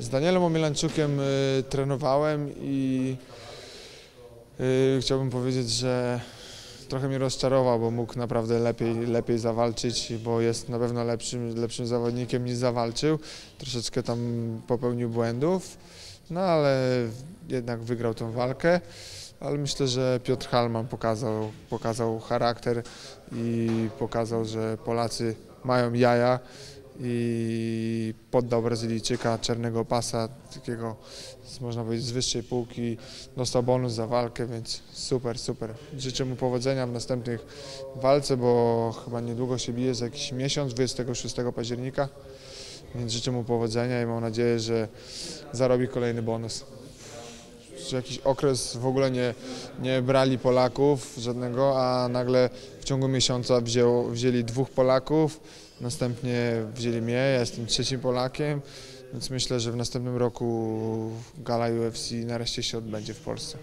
Z Danielem Omielanczukiem y, trenowałem i y, chciałbym powiedzieć, że trochę mnie rozczarował, bo mógł naprawdę lepiej, lepiej zawalczyć, bo jest na pewno lepszym, lepszym zawodnikiem niż zawalczył. Troszeczkę tam popełnił błędów, no ale jednak wygrał tą walkę. Ale myślę, że Piotr Halman pokazał, pokazał charakter i pokazał, że Polacy mają jaja i poddał Brazylijczyka czarnego pasa, takiego można powiedzieć z wyższej półki, dostał bonus za walkę, więc super, super. Życzę mu powodzenia w następnych walce, bo chyba niedługo się bije za jakiś miesiąc, 26 października, więc życzę mu powodzenia i mam nadzieję, że zarobi kolejny bonus. Że jakiś okres w ogóle nie, nie brali Polaków żadnego, a nagle w ciągu miesiąca wzięło, wzięli dwóch Polaków, następnie wzięli mnie, ja jestem trzecim Polakiem, więc myślę, że w następnym roku gala UFC nareszcie się odbędzie w Polsce.